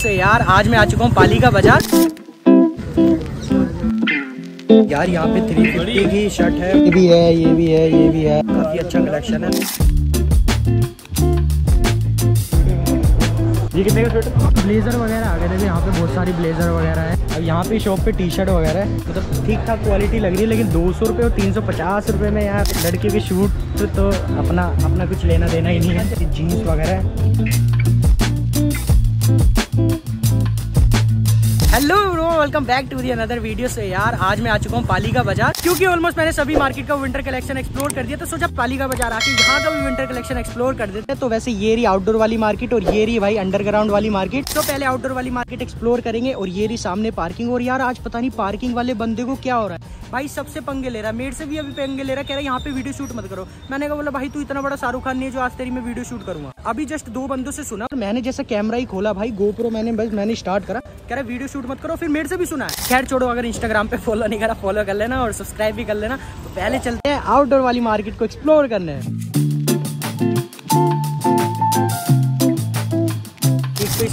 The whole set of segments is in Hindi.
से यार आज मैं आ चुका हूँ पाली का बाज़ार। यार यहाँ पे थ्री फिफ्टी की शर्ट है। ये भी है ये भी है ये भी है। काफ़ी अच्छा कलेक्शन है। ये कितने का शर्ट ब्लेजर वगैरह आ गए थे यहाँ पे बहुत सारी ब्लेजर वगैरह है। अब यहाँ पे शॉप पे टी शर्ट वगैरह है। मतलब ठीक ठाक क्वालिटी लग रही है लेकिन दो सौ रुपये और तीन सौ पचास रुपये में यार लड़के के शूट तो अपना अपना कुछ लेना देना ही नहीं है। जीन्स वगैरह hello welcome back to the another video से यार, आज मैं आ चुका हूँ पाली का बाज़ार, क्योंकि ऑलमोस्ट मैंने सभी मार्केट का विंटर कलेक्शन एक्सप्लोर कर दिया तो सोचा पाली का बाज़ार आके यहाँ का भी विंटर कलेक्शन एक्सप्लोर कर देते हैं। तो वैसे ये रही आउटडोर वाली मार्केट और ये रही भाई अंडरग्राउंड वाली मार्केट तो पहले आउटडोर वाली मार्केट एक्सप्लोर करेंगे और ये रही सामने पार्किंग और यार, आज पता नहीं पार्किंग वाले बंदे को क्या हो रहा है। भाई सबसे पंगे ले रहा है। मेरे से भी अभी पंगे ले रहा कह रहा है, यहाँ पे वीडियो शूट मत करो। मैंने कहा, बोला, भाई, तू इतना बड़ा शाहरुख खान नहीं है जो आज तेरी मैं वीडियो शूट करूँगा। अभी जस्ट दो बंदों से सुना। मैंने जैसा कैमरा ही खोला, भाई गोप्रो मैंने, बस मैंने स्टार्ट करा। कह रहा वीडियो शूट मत करो। फिर मेरे से भी सुना है। खैर, छोड़ो, अगर इंस्टाग्राम पे फॉलो नहीं करा फॉलो कर लेना और सब्सक्राइब भी कर लेना। तो पहले चलते हैं आउटडोर वाली मार्केट को एक्सप्लोर करने। तो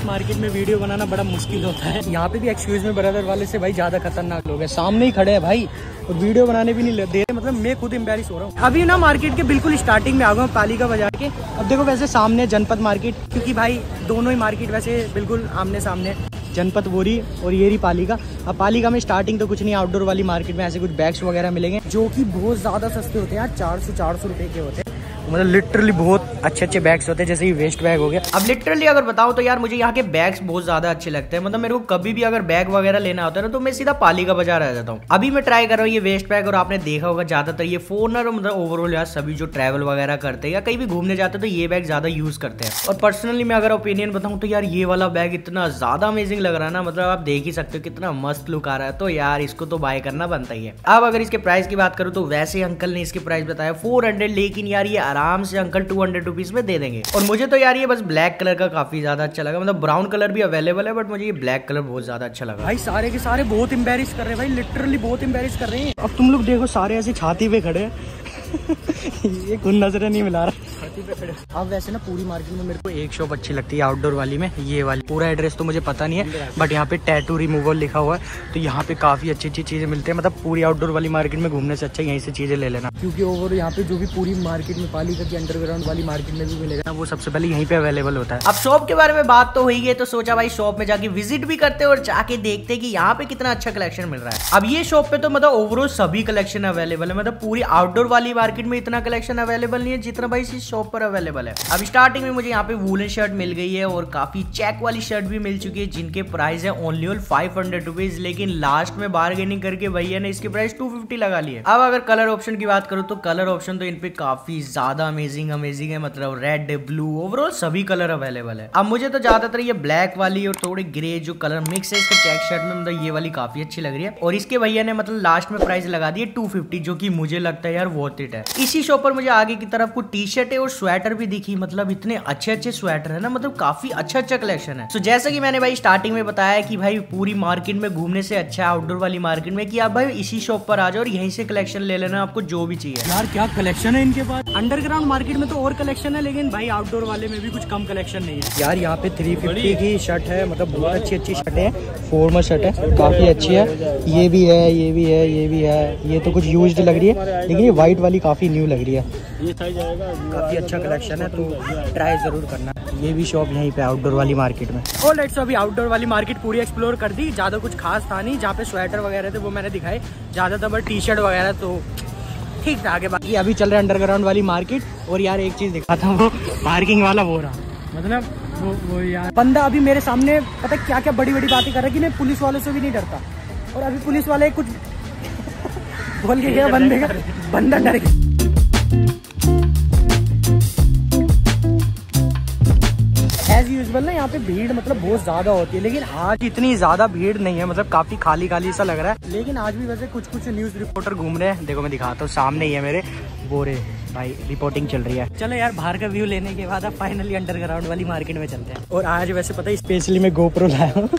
मार्केट में वीडियो बनाना बड़ा मुश्किल होता है। यहाँ पे भी एक्सक्यूज में ब्रदर वाले से भाई ज़्यादा खतरनाक लोग हैं। सामने ही खड़े हैं भाई। और वीडियो बनाने भी नहीं दे रहे मतलब मैं खुद एम्बेरिस हो रहा हूँ। अभी ना मार्केट के बिल्कुल स्टार्टिंग में आ गया पालिका बाज़ार के। अब देखो वैसे सामने जनपद मार्केट क्योंकि भाई दोनों ही मार्केट वैसे बिल्कुल आमने सामने जनपद बोरी और ये रही पालिका अब पालिका में स्टार्टिंग तो कुछ नहीं आउटडोर वाली मार्केट में ऐसे कुछ बैग्स वगैरह मिलेंगे, जो कि बहुत ज़्यादा सस्ते होते हैं यार, चार सौ चार सौ रुपए के होते हैं। मतलब लिटरली बहुत अच्छे अच्छे बैग्स होते हैं, जैसे ये वेस्ट बैग हो गया। अब लिटरली अगर बताऊँ तो यार, मुझे यहाँ के बैग्स बहुत ज़्यादा अच्छे लगते हैं। मतलब मेरे को कभी भी अगर बैग वगैरह लेना होता है ना तो मैं सीधा पाली का बाज़ार आ जाता हूँ। अभी मैं ट्राई कर रहा हूँ, ये वेस्ट बैग और आपने देखा होगा ज़्यादातर ये फोनर मतलब ओवरऑल यार सभी जो ट्रैवल वगैरह करते हैं या कहीं भी घूमने जाते तो ये बैग ज़्यादा यूज़ करते हैं। और पर्सनली मैं अगर ओपिनियन बताऊँ तो यार ये वाला बैग इतना ज़्यादा अमेजिंग लग रहा है ना मतलब आप देख ही सकते हो कितना मस्त लुक आ रहा है। तो यार इसको तो बाय करना बनता ही है। अब अगर इसके प्राइस की बात करूँ तो वैसे अंकल ने इसके प्राइस बताया फोर लेकिन यार ये आराम से अंकल टू हंड्रेड रुपीज़ में दे देंगे। और मुझे तो यार ये बस ब्लैक कलर का काफ़ी ज़्यादा अच्छा लगा। मतलब ब्राउन कलर भी अवेलेबल है बट मुझे ये ब्लैक कलर बहुत ज़्यादा अच्छा लगा। भाई, सारे के सारे बहुत इम्बेरिस कर रहे हैं भाई लिटरली बहुत इम्बेरिस कर रहे हैं। अब तुम लोग देखो, सारे ऐसे छाती पे खड़े ये कुछ नज़रें नहीं मिला रहा। अब वैसे ना पूरी मार्केट में मेरे को एक शॉप अच्छी लगती है आउटडोर वाली में ये वाली। पूरा एड्रेस तो मुझे पता नहीं है बट यहाँ पे टैटू रिमूवल लिखा हुआ है तो यहाँ पे काफ़ी अच्छी अच्छी चीज़ें मिलती है। मतलब पूरी आउटडोर वाली मार्केट में घूमने से अच्छा यहीं से चीज़ें ले लेना। क्योंकि ओवर यहाँ पे जो भी पूरी मार्केट में पाली करके अंडरग्राउंड वाली मार्केट में भी मिलेगा। वो सबसे पहले यहीं पे अवेलेबल होता है। अब शॉप के बारे में बात तो हुई है तो सोचा भाई शॉप में जाके विज़िट भी करते और जाके देखते कि यहाँ पे कितना अच्छा कलेक्शन मिल रहा है। अब ये शॉप पे तो मतलब ओवरऑल सभी कलेक्शन अवेलेबल है। मतलब पूरी आउटडोर वाली मार्केट में इतना कलेक्शन अवेलेबल नहीं है जितना भाई इस शॉप पर अवेलेबल है। अब स्टार्टिंग में मुझे यहाँ पे वूलन शर्ट मिल गई है और काफ़ी चेक वाली शर्ट भी मिल चुकी है, जिनके प्राइस है only one five hundred rupees लेकिन लास्ट में बार्गेनिंग करके भैया ने इसके प्राइस टू फिफ्टी लगा लिए अब अगर कलर ऑप्शन की बात करूँ तो कलर ऑप्शन तो इन पे काफ़ी ज़्यादा अमेजिंग अमेजिंग है मतलब रेड ब्लू ओवरऑल सभी कलर अवेलेबल है। अब मुझे तो ज़्यादातर ये ब्लैक वाली और थोड़ी ग्रे जो कलर मिक्स है, इसके चेक शर्ट में मतलब ये वाली काफ़ी अच्छी लग रही है। और इसके भैया ने मतलब लास्ट में प्राइस लगा दिए टू फिफ्टी जो की मुझे लगता है यार वर्थ इट है। इसी शॉप पर मुझे आगे की तरफ़ कुछ टी शर्ट है और स्वेटर भी दिखी मतलब इतने अच्छे अच्छे स्वेटर है ना मतलब काफ़ी अच्छा अच्छा कलेक्शन है। तो so, जैसा कि मैंने भाई स्टार्टिंग में बताया कि भाई पूरी मार्केट में घूमने से अच्छा है आउटडोर वाली मार्केट में कि आप भाई इसी शॉप पर आ जाओ और यहीं से कलेक्शन ले लेना आपको जो भी चाहिए। यार क्या कलेक्शन है इनके पास? अंडरग्राउंड मार्केट में तो और कलेक्शन है लेकिन भाई आउटडोर वाले में भी कुछ कम कलेक्शन नहीं है। यार यहाँ पे थ्री फिफ्टी की शर्ट है मतलब बहुत अच्छी अच्छी शर्ट है फॉर्मल शर्ट है काफ़ी अच्छी है। ये भी है ये भी है ये भी है ये तो कुछ यूज़ लग रही है लेकिन ये व्हाइट वाली काफ़ी न्यू लग रही है। ये जाएगा काफ़ी अच्छा कलेक्शन है तो ट्राई ज़रूर करना। ये भी शॉप यहीं पे आउटडोर वाली मार्केट में। और लेट्स तो अभी आउटडोर वाली मार्केट पूरी एक्सप्लोर कर दी। ज़्यादा कुछ खास था नहीं जहाँ पे स्वेटर वगैरह थे वो मैंने दिखाए। ज़्यादातर बट टी शर्ट वगैरह तो ठीक था आगे बाकी। अभी चल रहे अंडरग्राउंड वाली मार्केट और यार एक चीज़ दिखा था वो पार्किंग वाला वो रहा। मतलब वो वो यार। बंदा अभी मेरे सामने पता क्या क्या बड़ी बड़ी बातें कर रहा है कि मैं पुलिस वालों से भी नहीं डरता। और अभी पुलिस वाले कुछ बोल के गया बंदे का बंदा डर गया। यहाँ पे भीड़ मतलब बहुत ज़्यादा होती है, लेकिन आज इतनी ज़्यादा भीड़ नहीं है मतलब काफ़ी खाली खाली सा लग रहा है। लेकिन आज भी वैसे कुछ कुछ न्यूज़ रिपोर्टर घूम रहे हैं। देखो, मैं दिखाता हूँ, सामने ही है मेरे बोरे भाई रिपोर्टिंग चल रही है। चलो यार, बाहर का व्यू लेने के बाद फाइनली अंडरग्राउंड वाली मार्केट में चलते हैं। और आज वैसे पता है स्पेशली मैं गोप्रो लाया हूँ।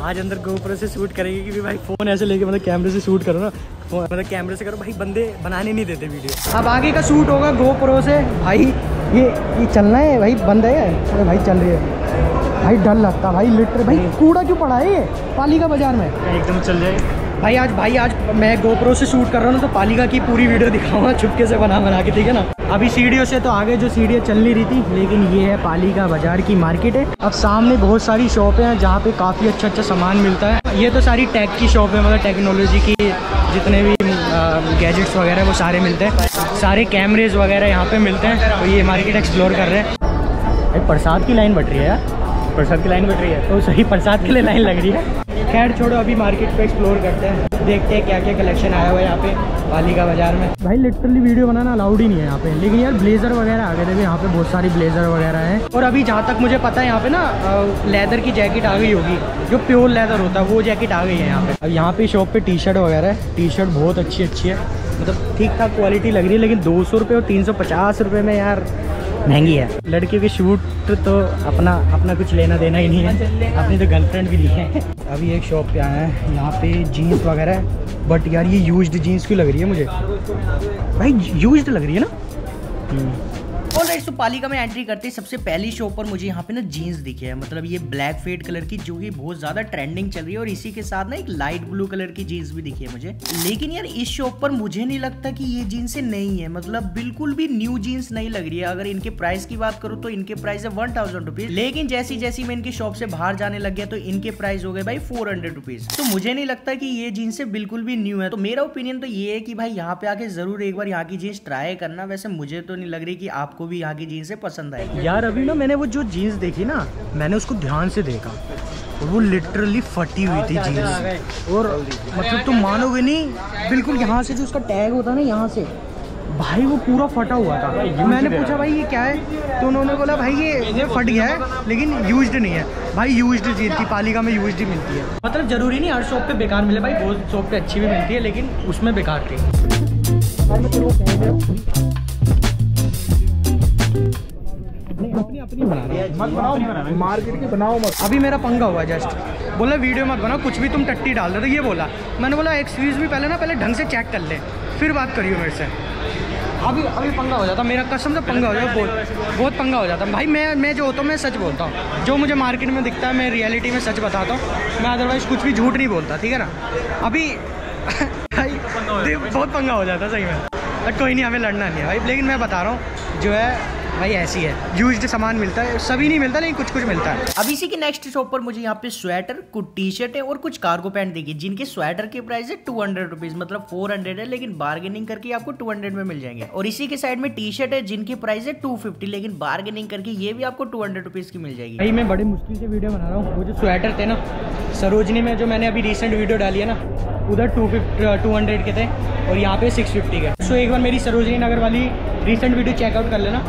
आज अंदर गोप्रो से शूट करेंगे, क्योंकि भाई फ़ोन ऐसे लेके मतलब कैमरे से शूट करो ना। मतलब कैमरे से करो, भाई बंदे बनाने नहीं देते वीडियो अब आगे का शूट होगा गोप्रो से। भाई, ये ये चलना है, भाई, बंद है? अरे भाई, चल रही है। भाई डर लगता भाई लिटर भाई कूड़ा क्यों पड़ा है ये? पालिका बाज़ार में? एकदम चल जाए। भाई आज भाई आज मैं गोप्रो से शूट कर रहा हूँ तो पालिका की पूरी वीडियो दिखाऊँगा चुपके से बना बना के ठीक है ना? अभी सीढ़ियों से तो आगे जो सीढ़ियाँ चल नहीं रही थी लेकिन ये है पालिका बाज़ार की मार्केट है। अब सामने बहुत सारी शॉपें हैं जहाँ पे काफ़ी अच्छा अच्छा सामान मिलता है। ये तो सारी टेक की शॉप है मतलब टेक्नोलॉजी की जितने भी गैजेट्स वगैरह वो सारे मिलते हैं। सारे कैमरेज वगैरह यहाँ पे मिलते हैं तो ये मार्केट एक्सप्लोर कर रहे हैं। प्रसाद की लाइन बट रही है यार। प्रसाद की लाइन बट रही है। तो सही प्रसाद के लिए लाइन लग रही है। खैर छोड़ो अभी मार्केट पे एक्सप्लोर करते हैं। देखते हैं क्या क्या कलेक्शन आया हुआ है यहाँ पे पालिका बाज़ार में। भाई लिटरली वीडियो बनाना अलाउड ही नहीं है यहाँ पे। लेकिन यार ब्लेजर वगैरह आ गए थे यहाँ पे बहुत सारी ब्लेजर वगैरह है। और अभी जहाँ तक मुझे पता है यहाँ पे ना लेदर की जैकेट आ गई होगी। जो प्योर लेदर होता है वो जैकेट आ गई है यहाँ पे। अब यहाँ पे शॉप पे टी शर्ट वगैरह है। टी शर्ट बहुत अच्छी अच्छी है। मतलब ठीक ठाक क्वालिटी लग रही है लेकिन दो सौ और तीन सौ में यार महँगी है। लड़के के शूट तो अपना अपना कुछ लेना देना ही नहीं है। अपनी तो गर्लफ्रेंड भी ली है। अभी एक शॉप पे आया है यहाँ पे जीन्स वगैरह है। बट यार ये यूज्ड जीन्स क्यों लग रही है मुझे? भाई यूज्ड लग रही है ना? राइट तो पालिका में एंट्री करते सबसे पहली शॉप पर मुझे यहाँ पे ना जीन्स दिखे है। मतलब ये ब्लैक फेड कलर की, जो कि बहुत ज़्यादा ट्रेंडिंग चल रही है, और इसी के साथ ना एक लाइट ब्लू कलर की जीन्स भी दिखी है मुझे। लेकिन यार, इस शॉप पर मुझे नहीं लगता कि ये जीन्स नहीं है। मतलब बिल्कुल भी न्यू जीन्स नहीं लग रही है। अगर इनके प्राइस की बात करूँ तो इनके प्राइस है वन थाउज़ेंड रुपीज़ लेकिन जैसी जैसी मैं इनकी शॉप से बाहर जाने लग गया तो इनके प्राइस हो गए भाई फोर हंड्रेड रुपीज़ तो मुझे नहीं लगता कि ये जीन्स बिल्कुल भी न्यू है। तो मेरा ओपिनियन तो ये है कि भाई यहाँ पे आके ज़रूर एक बार यहाँ की जीन्स ट्राई करना। वैसे मुझे तो नहीं लग रही कि आपको भी यहाँ की जीन्स पसंद आएगी यार अभी ना मैंने वो जो जीन्स देखी ना मैंने उसको ध्यान से देखा। और वो लिटरली फटी हुई थी जीन्स और मतलब तुम मानोगे नहीं बिल्कुल यहाँ से जो उसका टैग होता है ना यहाँ से भाई वो पूरा फटा हुआ था। मैंने पूछा भाई ये क्या है? तो उन्होंने बोला भाई ये फट गया है। लेकिन यूज्ड नहीं है। भाई यूज्ड चीज़ की पालिका में यूज्ड ही मिलती है। मतलब ज़रूरी नहीं हर शॉप पे बेकार मिले। भाई बहुत शॉप पे अच्छी भी मिलती है लेकिन उसमें बेकार थी। अपनी बना मत बनाओ मार्केट की बनाओ मत। अभी मेरा पंगा हुआ जस्ट। बोला वीडियो मत बनाओ कुछ भी तुम टट्टी डाल दो। तो ये बोला मैंने बोला एक्सक्यूज भी पहले ना पहले ढंग से चेक कर ले फिर बात करियो मेरे से। अभी अभी पंगा हो जाता। मेरा कसम से पंगा हो जाता बहुत बहुत पंगा हो जाता। भाई मैं मैं जो होता हूँ मैं सच बोलता हूँ। जो मुझे मार्केट में दिखता है मैं रियलिटी में सच बताता हूँ। मैं अदरवाइज़ कुछ भी झूठ नहीं बोलता ठीक है ना? अभी भाई बहुत पंगा हो जाता सही में। बट कोई नहीं हमें लड़ना नहीं है। भाई लेकिन मैं बता रहा हूँ जो है भाई ऐसी है। यूज्ड सामान मिलता है सभी नहीं मिलता लेकिन कुछ कुछ मिलता है। अब इसी के नेक्स्ट शॉप पर मुझे यहाँ पे स्वेटर कुछ टी शर्ट है और कुछ कार्गो पैंट देखिए जिनके स्वेटर के प्राइस है टू हंड्रेड रुपीज़ मतलब फोर हंड्रेड है लेकिन बार्गेनिंग करके आपको टू हंड्रेड में मिल जाएँगे। और इसी के साइड में टी शर्ट है जिनकी प्राइस है टू फिफ्टी लेकिन बार्गेनिंग करके ये भी आपको टू हंड्रेड रुपीज़ की मिल जाएगी। भाई मैं बड़ी मुश्किल से वीडियो बना रहा हूँ। वो जो स्वेटर थे ना सरोजनी में जो मैंने अभी रिसेंट वीडियो डाली है ना उधर टू फिफ्टी टू हंड्रेड के थे और यहाँ पे सिक्स फिफ्टी के। सो एक बार मेरी सरोजनी नगर वाली रिसेंट वीडियो चेकआउट कर लेना।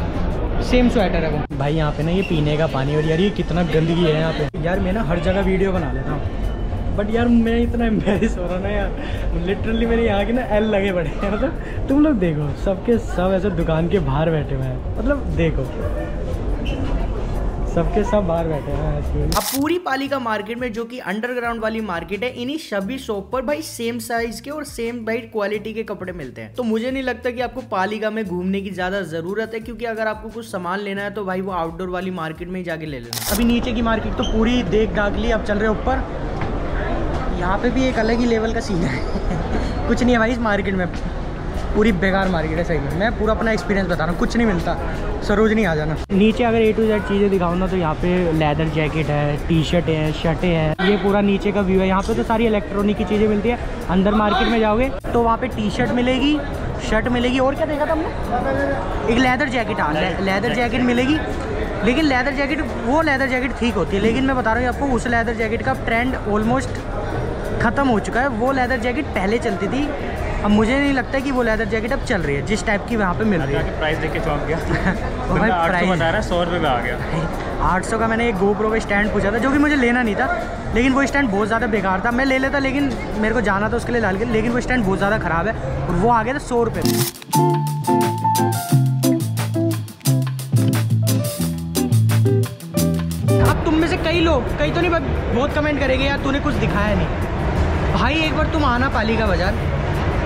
सेम स्वेटर है वो। भाई, यहाँ पे ना ये पीने का पानी और यार ये कितना गंदगी है यहाँ पे। यार, मैं ना हर जगह वीडियो बना लेता हूँ। बट यार, मैं इतना एम्बेरिस हो रहा ना यार। लिटरली मेरे यहाँ के ना एल लगे बड़े हैं मतलब तुम लोग देखो, सबके सब ऐसे दुकान के बाहर बैठे हुए हैं। मतलब देखो। सबके सब बाहर बैठे हैं अब पूरी पालिका मार्केट में जो कि अंडरग्राउंड वाली मार्केट है इन्हीं सभी शॉप पर भाई सेम साइज़ के और सेम भाई क्वालिटी के कपड़े मिलते हैं। तो मुझे नहीं लगता कि आपको पालिका में घूमने की ज़्यादा ज़रूरत है क्योंकि अगर आपको कुछ सामान लेना है तो भाई वो आउटडोर वाली मार्केट में ही जाके ले लेना। अभी नीचे की मार्केट तो पूरी देख डाक ली अब चल रहे ऊपर। यहाँ पे भी एक अलग ही लेवल का सीन है। कुछ नहीं है भाई इस मार्केट में। पूरी बेकार मार्केट है सही में। मैं पूरा अपना एक्सपीरियंस बता रहा हूँ कुछ नहीं मिलता। सरोज नहीं आ जाना। नीचे अगर ए टू जेड चीज़ें दिखाऊँ ना तो यहाँ पे लेदर जैकेट है टी शर्ट है शर्टें हैं ये पूरा नीचे का व्यू है। यहाँ पे तो सारी इलेक्ट्रॉनिक की चीज़ें मिलती है। अंदर मार्केट में जाओगे तो वहाँ पे टी शर्ट मिलेगी शर्ट मिलेगी और क्या देखा था हमने? एक लेदर जैकेट हाँ लेदर जैकेट मिलेगी। लेकिन लेदर जैकेट वो लेदर जैकेट ठीक होती है लेकिन मैं बता रहा हूँ आपको उस लेदर जैकेट का ट्रेंड ऑलमोस्ट ख़त्म हो चुका है। वो लेदर जैकेट पहले चलती थी अब मुझे नहीं लगता कि वो लेदर जैकेट अब चल रही है जिस टाइप की वहाँ पे मिल रही है। प्राइस देख के चौंक गया। तो भाई प्राइस बता रहा है सौ रुपये में आ गया। आठ सौ का मैंने एक गोप्रो का स्टैंड पूछा था जो कि मुझे लेना नहीं था लेकिन वो स्टैंड बहुत ज़्यादा बेकार था। मैं ले लेता लेकिन मेरे को जाना था उसके लिए लाल के लेकिन वो स्टैंड बहुत ज़्यादा ख़राब है और वो आ गया था सौ रुपये अब तुम में से कई लोग कई तो नहीं बहुत कमेंट करेंगे यार तूने कुछ दिखाया नहीं। भाई एक बार तुम आना पालिका बाज़ार।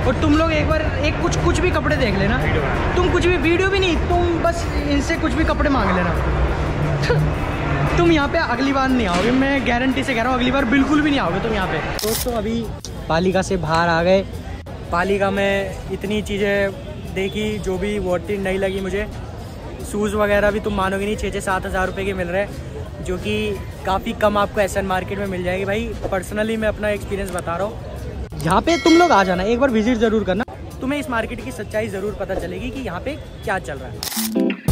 और तुम लोग एक बार एक कुछ कुछ भी कपड़े देख लेना। तुम कुछ भी वीडियो भी नहीं तुम बस इनसे कुछ भी कपड़े मांग लेना। तुम यहाँ पे अगली बार नहीं आओगे। मैं गारंटी से कह रहा हूँ अगली बार बिल्कुल भी नहीं आओगे तुम यहाँ पे। दोस्तों अभी पालिका से बाहर आ गए। पालिका में इतनी चीज़ें देखी जो भी वोटिंग नहीं लगी मुझे। शूज़ वगैरह भी तुम मानोगे नहीं छः छः सात हज़ार रुपये के मिल रहे हैं जो कि काफ़ी कम आपको एस मार्केट में मिल जाएगी। भाई पर्सनली मैं अपना एक्सपीरियंस बता रहा हूँ। यहाँ पे तुम लोग आ जाना, एक बार विज़िट ज़रूर करना। तुम्हें इस मार्केट की सच्चाई ज़रूर पता चलेगी कि यहाँ पे क्या चल रहा है।